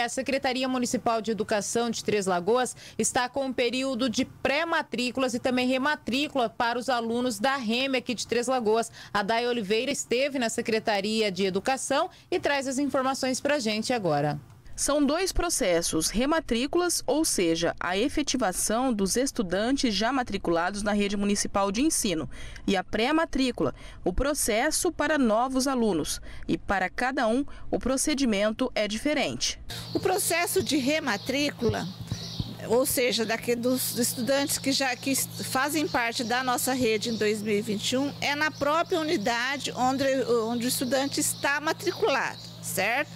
A Secretaria Municipal de Educação de Três Lagoas está com um período de pré-matrículas e também rematrícula para os alunos da REME aqui de Três Lagoas. A Day Oliveira esteve na Secretaria de Educação e traz as informações para a gente agora. São dois processos: rematrículas, ou seja, a efetivação dos estudantes já matriculados na rede municipal de ensino, e a pré-matrícula, o processo para novos alunos. E para cada um, o procedimento é diferente. O processo de rematrícula ou seja, daqui dos estudantes que já que fazem parte da nossa rede em 2021, é na própria unidade onde, onde o estudante está matriculado, certo?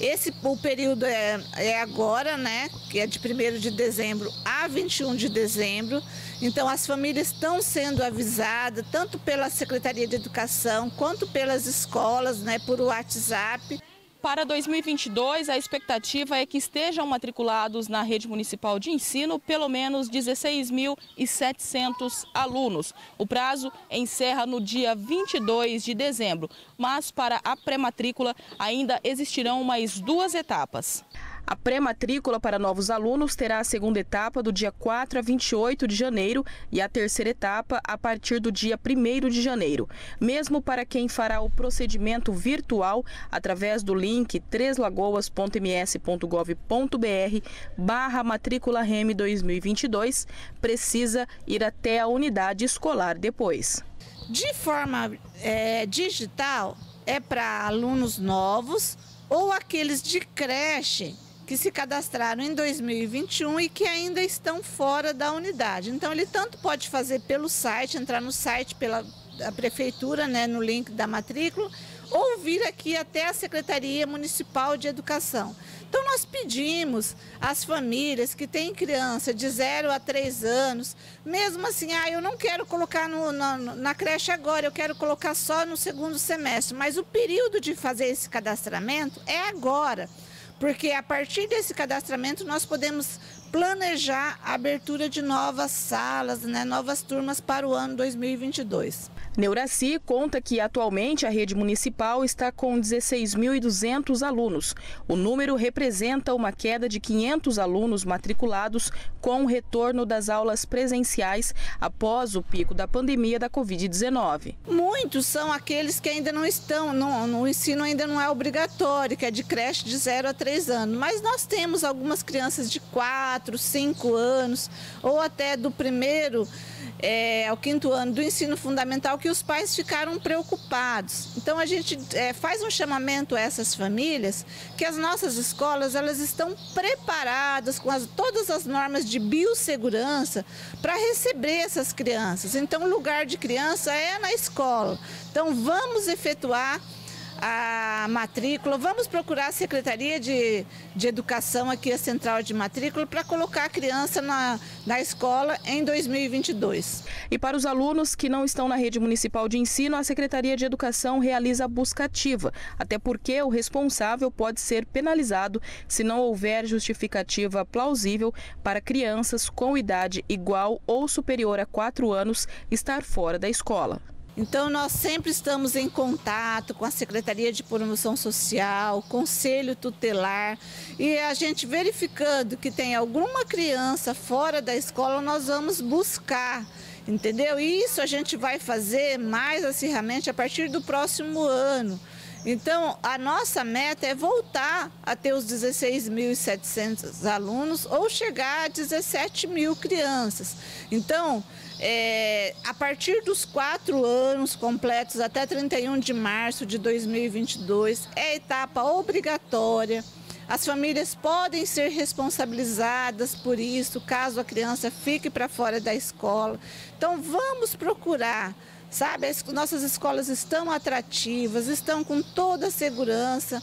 Esse o período é, é agora, né? Que é de 1 de dezembro a 21 de dezembro. Então as famílias estão sendo avisadas, tanto pela Secretaria de Educação quanto pelas escolas, né? Por WhatsApp. Para 2022, a expectativa é que estejam matriculados na rede municipal de ensino pelo menos 16.700 alunos. O prazo encerra no dia 22 de dezembro, mas para a pré-matrícula ainda existirão mais duas etapas. A pré-matrícula para novos alunos terá a segunda etapa do dia 4 a 28 de janeiro e a terceira etapa a partir do dia 1 de janeiro. Mesmo para quem fará o procedimento virtual através do link treslagoas.ms.gov.br barra matrícula REM 2022, precisa ir até a unidade escolar depois. De forma é, digital, é para alunos novos ou aqueles de creche que se cadastraram em 2021 e que ainda estão fora da unidade. Então, ele tanto pode fazer pelo site, entrar no site pela da prefeitura, né, no link da matrícula, ou vir aqui até a Secretaria Municipal de Educação. Então, nós pedimos às famílias que têm criança de 0 a 3 anos, mesmo assim, ah, eu não quero colocar no, na, na creche agora, eu quero colocar só no segundo semestre, mas o período de fazer esse cadastramento é agora porque a partir desse cadastramento nós podemos planejar a abertura de novas salas, né, novas turmas para o ano 2022. Neuraci conta que atualmente a rede municipal está com 16.200 alunos. O número representa uma queda de 500 alunos matriculados com o retorno das aulas presenciais após o pico da pandemia da Covid-19. Muitos são aqueles que ainda não estão, no, no ensino ainda não é obrigatório, que é de creche de 0 a 3 anos. Mas nós temos algumas crianças de 4, 5 anos, ou até do primeiro é, ao quinto ano do ensino fundamental que os pais ficaram preocupados. Então a gente é, faz um chamamento a essas famílias que as nossas escolas elas estão preparadas com as, todas as normas de biossegurança para receber essas crianças. Então o lugar de criança é na escola. Então vamos efetuar a matrícula. Vamos procurar a Secretaria de, de Educação aqui, a Central de Matrícula, para colocar a criança na, na escola em 2022. E para os alunos que não estão na rede municipal de ensino, a Secretaria de Educação realiza a busca ativa, até porque o responsável pode ser penalizado se não houver justificativa plausível para crianças com idade igual ou superior a 4 anos estar fora da escola. Então, nós sempre estamos em contato com a Secretaria de Promoção Social, Conselho Tutelar, e a gente verificando que tem alguma criança fora da escola, nós vamos buscar, entendeu? E isso a gente vai fazer mais acirramente a partir do próximo ano. Então, a nossa meta é voltar a ter os 16.700 alunos ou chegar a 17 mil crianças. Então, é, a partir dos quatro anos completos até 31 de março de 2022, é etapa obrigatória. As famílias podem ser responsabilizadas por isso, caso a criança fique para fora da escola. Então, vamos procurar, sabe? As nossas escolas estão atrativas, estão com toda a segurança